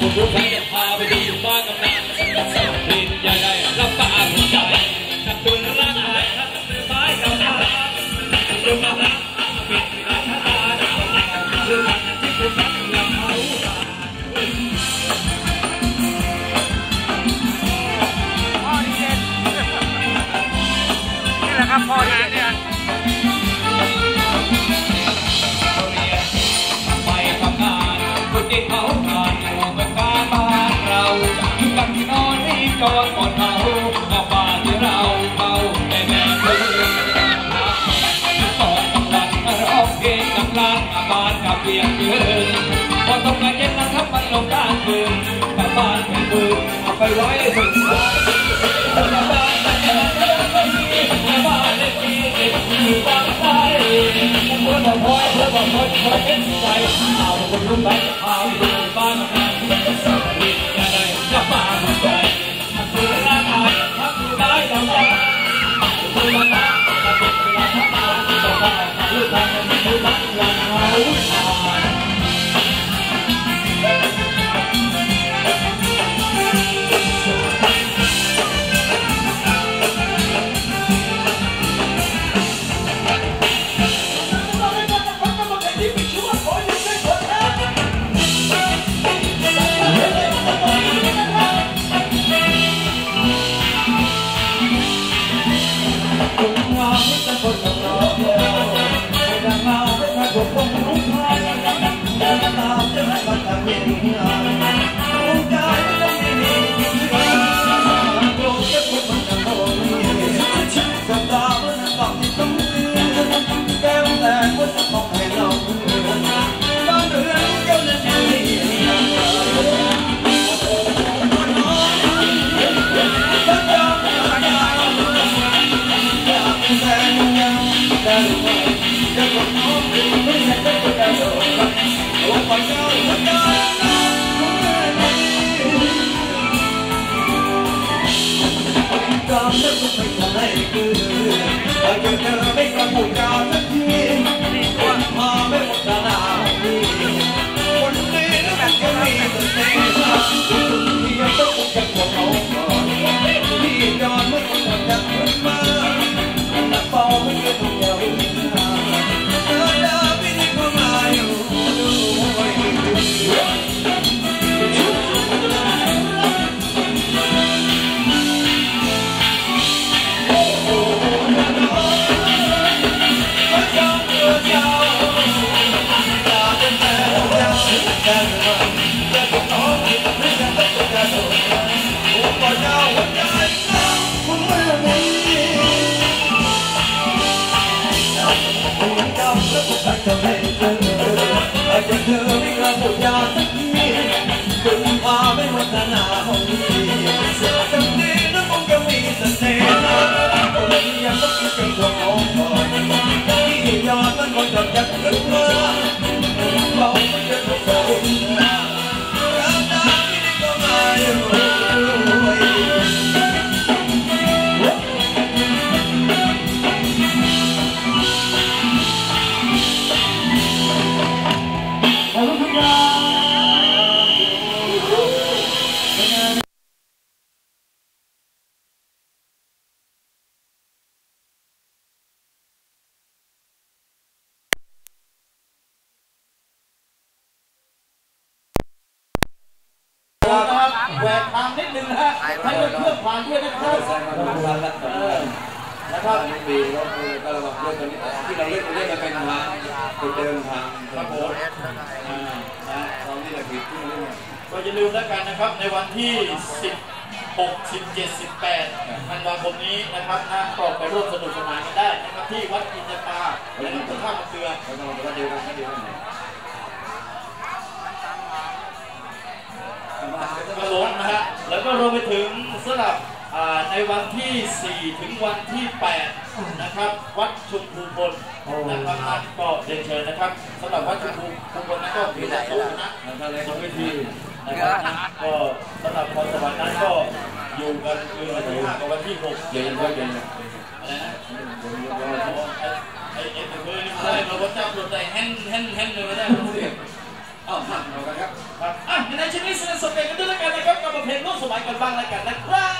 พ พองกเย็นนะครับมันลงกลางคืนแม่บ้านเป็นมือเอาไปไว้ถึงบ้านบ้านบ้านเล็กที่เด็กที่ฟังได้เพื่อบอกพอยเพื่อบอกพอยคอยเห็นใจเอาคนรุ่นไปพาไปบ้าน tung dưng kéo ta quất một hàng lòng con đường kéo lên đi Hãy subscribe cho kênh Ghiền Mì Gõ Để không bỏ lỡ những video hấp dẫn know 拿后 แหวกทางนิดนึงนะฮะให้รถเครื่องผ่านด้วยนะครับเออนะครับไม่มีก็คือก็ระวังเรื่องนี้ที่เราเล่นเล่นกันเป็นทางเป็นเดินทางครับผมอ่านะตอนนี้เราผิดที่เล่นก็อย่าลืมแล้วกันนะครับในวันที่ 16 17 18ธันวาคมนี้นะครับนะก็ไปร่วมสนุกสนานกันได้นะครับที่วัดอินทราและน้ำพุท่ามะเกลือเราต้องมาเดียวกันเดียวกัน แล้วก็รวมไปถึงสำหรับอ่าในวันที่ 4 ถึงวันที่ 8 นะครับ วัดชุมภูพลนะครับนั่นก็เรียนเชิญนะครับสำหรับวัดชุมภูพลนั้นก็มีแต่สองนะทางอะไรของเวทีนะครับก็สำหรับพรสวรรค์นั้นก็อยู่กันคือวันที่ห้ากับวันที่หกเย็นก็เย็นนะอะไรนะไอ้ไอ้เบอร์นี่เลยเราก็จับตัวใจแห่นแห่นแห่นเลยไม่ได้ กันบ้างแล้วกันนะครับ